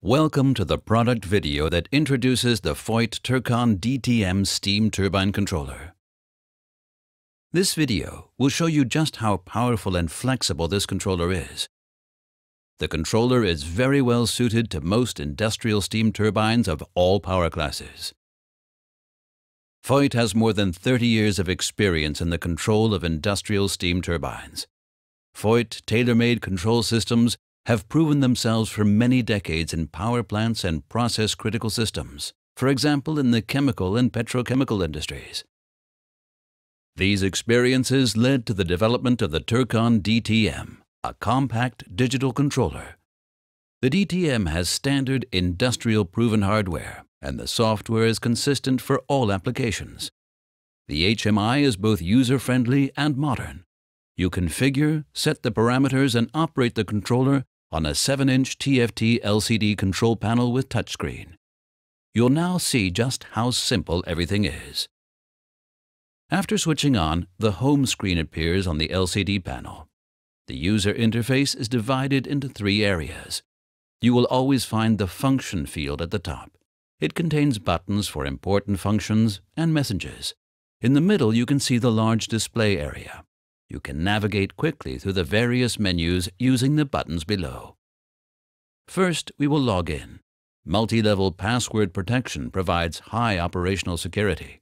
Welcome to the product video that introduces the Voith Turcon DTM steam turbine controller. This video will show you just how powerful and flexible this controller is. The controller is very well suited to most industrial steam turbines of all power classes. Voith has more than 30 years of experience in the control of industrial steam turbines. Voith tailor-made control systems have proven themselves for many decades in power plants and process critical systems, for example in the chemical and petrochemical industries. These experiences led to the development of the Turcon DTM, a compact digital controller. The DTM has standard industrial proven hardware and the software is consistent for all applications. The HMI is both user-friendly and modern. You configure, set the parameters and operate the controller on a 7-inch TFT LCD control panel with touchscreen. You'll now see just how simple everything is. After switching on, the home screen appears on the LCD panel. The user interface is divided into three areas. You will always find the function field at the top. It contains buttons for important functions and messages. In the middle, you can see the large display area you can navigate quickly through the various menus using the buttons below. First, we will log in. Multi-level password protection provides high operational security.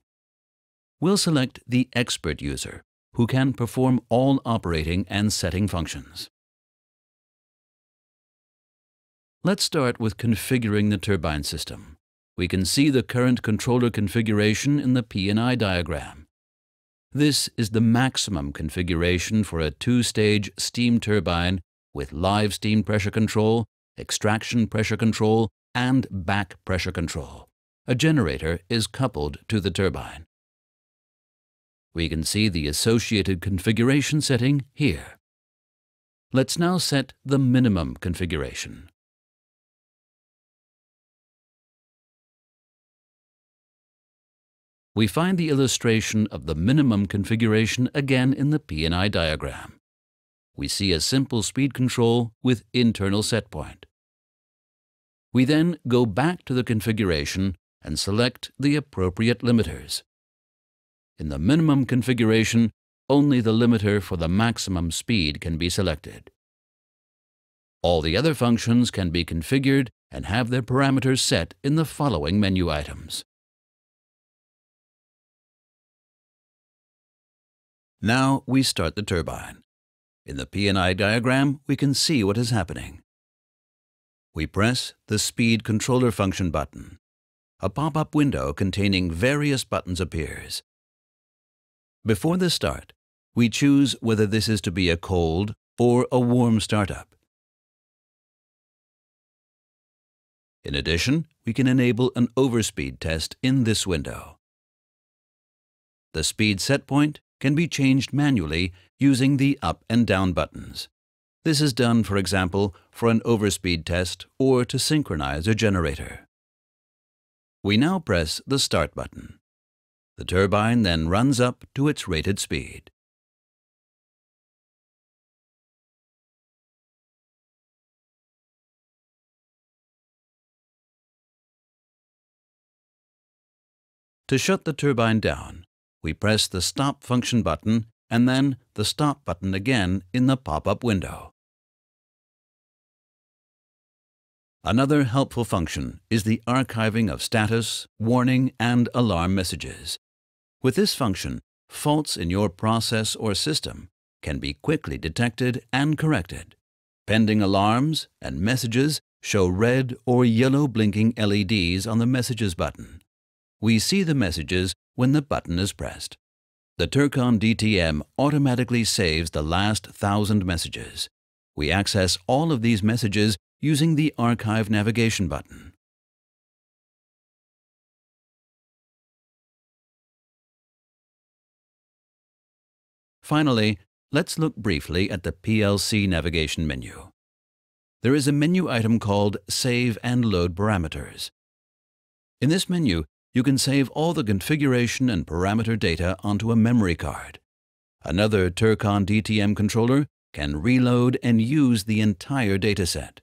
We'll select the expert user, who can perform all operating and setting functions. Let's start with configuring the turbine system. We can see the current controller configuration in the P&I diagram. This is the maximum configuration for a two-stage steam turbine with live steam pressure control, extraction pressure control, and back pressure control. A generator is coupled to the turbine. We can see the associated configuration setting here. Let's now set the minimum configuration. We find the illustration of the minimum configuration again in the P&I diagram. We see a simple speed control with internal setpoint. We then go back to the configuration and select the appropriate limiters. In the minimum configuration, only the limiter for the maximum speed can be selected. All the other functions can be configured and have their parameters set in the following menu items. Now we start the turbine. In the P&I diagram, we can see what is happening. We press the Speed Controller Function button. A pop-up window containing various buttons appears. Before the start, we choose whether this is to be a cold or a warm startup. In addition, we can enable an overspeed test in this window. The speed set point can be changed manually using the up and down buttons. This is done, for example, for an overspeed test or to synchronize a generator. We now press the Start button. The turbine then runs up to its rated speed. To shut the turbine down, we press the Stop function button and then the Stop button again in the pop-up window. Another helpful function is the archiving of status, warning, and alarm messages. With this function, faults in your process or system can be quickly detected and corrected. Pending alarms and messages show red or yellow blinking LEDs on the Messages button. We see the messages when the button is pressed. The Turcon DTM automatically saves the last thousand messages. We access all of these messages using the Archive navigation button. Finally, let's look briefly at the PLC navigation menu. There is a menu item called Save and Load Parameters. In this menu, you can save all the configuration and parameter data onto a memory card. Another Turcon DTM controller can reload and use the entire dataset.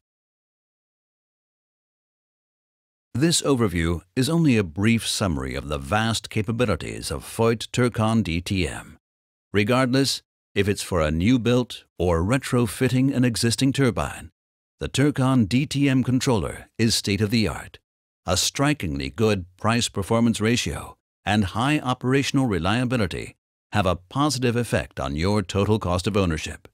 This overview is only a brief summary of the vast capabilities of Voith Turcon DTM. Regardless if it's for a new built or retrofitting an existing turbine, the Turcon DTM controller is state-of-the-art. A strikingly good price-performance ratio and high operational reliability have a positive effect on your total cost of ownership.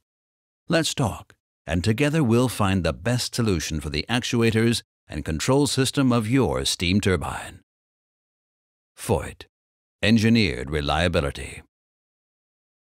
Let's talk, and together we'll find the best solution for the actuators and control system of your steam turbine. Voith, engineered reliability.